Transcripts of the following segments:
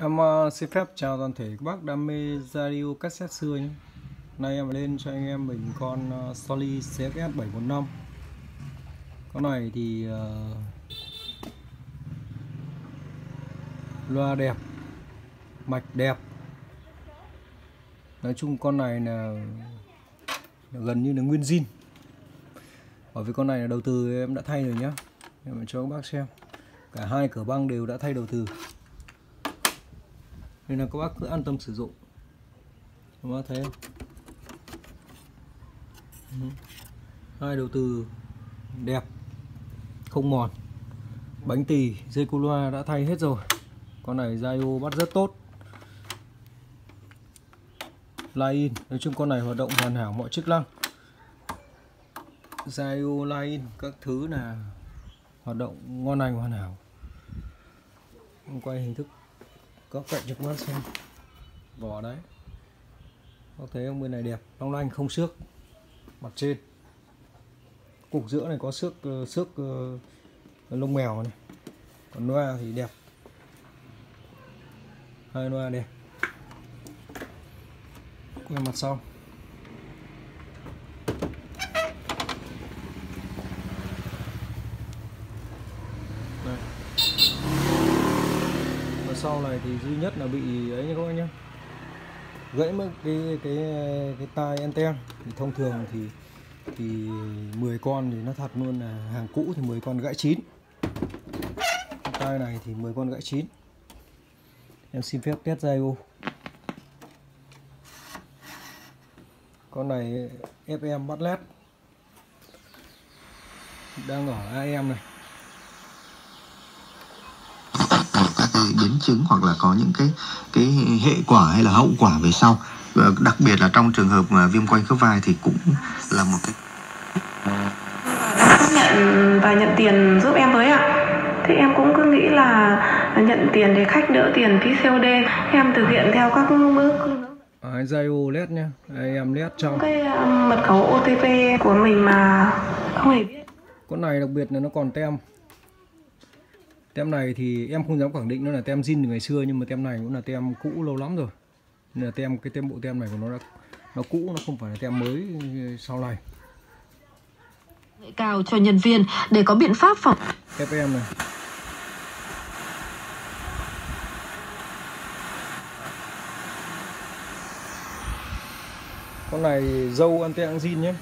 Em uh, xin phép chào toàn thể các bác đam mê radio cassette xưa nhé. Nay em lên cho anh em mình con uh, Sony CFS 745. Con này thì uh, loa đẹp, mạch đẹp. Nói chung con này là, là gần như là nguyên zin. Bởi vì con này là đầu từ em đã thay rồi nhá. Em cho các bác xem. Cả hai cửa băng đều đã thay đầu từ nên là các bác cứ an tâm sử dụng. Các bác thấy không? Ừ. Hai đầu từ đẹp, không mòn. Bánh tỳ dây cu loa đã thay hết rồi. Con này Zayo bắt rất tốt. Line nói chung con này hoạt động hoàn hảo mọi chức năng. Zayo line các thứ là hoạt động ngon lành hoàn hảo. Quay hình thức có cạnh cho mắt xem. Vỏ đấy. Có thấy ông bên này đẹp. Long lanh không xước. Mặt trên. Cục giữa này có xước ờ, xước ờ, lông mèo này. Còn loa thì đẹp. Hai loa đẹp. Quay mặt sau. Sau này thì duy nhất là bị ấy nha các anh nhé gãy mất cái cái cái tai anten. Thì thông thường thì thì 10 con thì nó thật luôn là hàng cũ thì 10 con gãy chín. Tai này thì 10 con gãy chín. Em xin phép test dây ô. Con này FM bắt led đang ở AM này. Biến chứng hoặc là có những cái cái hệ quả hay là hậu quả về sau. Đặc biệt là trong trường hợp mà viêm quanh khớp vai thì cũng là một cái đã xác nhận và nhận tiền giúp em với ạ. Thì em cũng cứ nghĩ là nhận tiền để khách đỡ tiền phí COD em thực hiện theo các bước Đấy, Zayo LED nha em LED trong. Cái um, mật khẩu OTP của mình mà không hề biết. Con này đặc biệt là nó còn tem tem này thì em không dám khẳng định nó là tem zin từ ngày xưa nhưng mà tem này cũng là tem cũ lâu lắm rồi. Nên là tem cái tem bộ tem này của nó đã nó cũ nó không phải là tem mới sau này. Cao cho nhân viên để có biện pháp phòng. FM này. Con này dâu anten zin nhé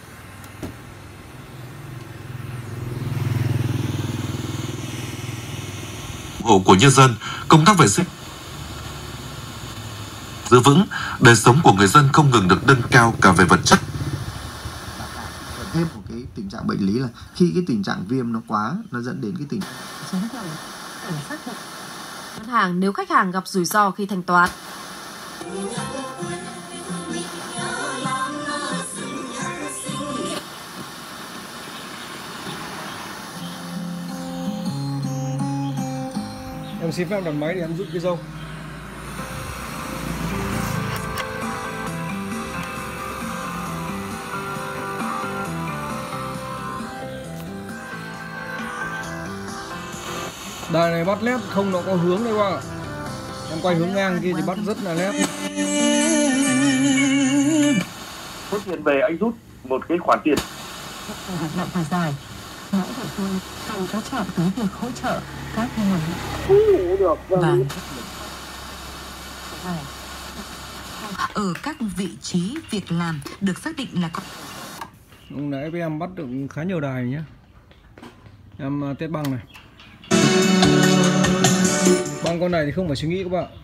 hộ của nhân dân, công tác vệ sinh giữ vững, đời sống của người dân không ngừng được nâng cao cả về vật chất. Thêm một cái tình trạng bệnh lý là khi cái tình trạng viêm nó quá, nó dẫn đến cái tình ngân hàng nếu khách hàng gặp rủi ro khi thanh toán. Em xin phép đặt máy để em rút cái dâu. Đài này bắt led không nó có hướng đây qua em quay hướng ngang kia thì bắt rất là led số tiền về anh rút một cái khoản tiền. Nặng và dài tôi cần có chọn tới việc hỗ trợ các nguồn được và Ở các vị trí việc làm được xác định là có Lúc nãy với em bắt được khá nhiều đài nhé Em uh, test băng này. Băng con này thì không phải suy nghĩ các bạn.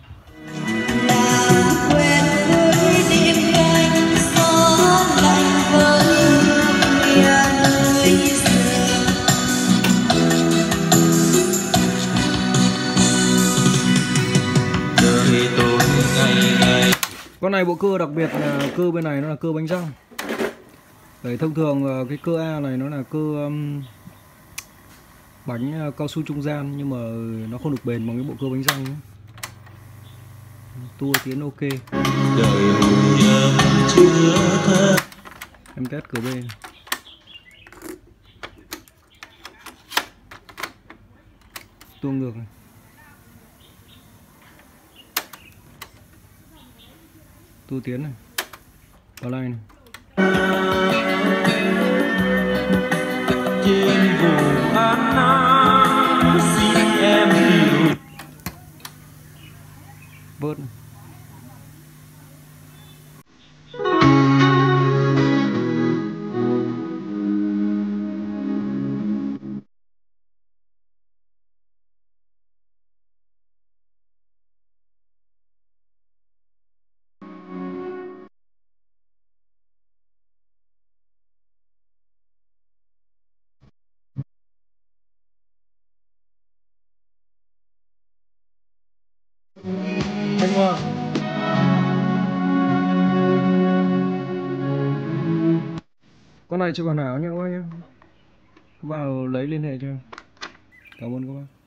Con này bộ cơ đặc biệt là cơ bên này nó là cơ bánh răng. Đấy, thông thường ờ, cái cơ A này nó là cơ um, bánh ờ, cao su trung gian nhưng mà nó không được bền bằng cái bộ cơ bánh răng nhé. tua tiến ok. Em test cửa B tua ngược này. Tu tiến này. Play này. Trên vùng an nắng xin em hiểu. Bớt này. Con này chưa hoàn hảo nhé các bác nhé Các bạn lấy liên hệ cho em. Cảm ơn các bác.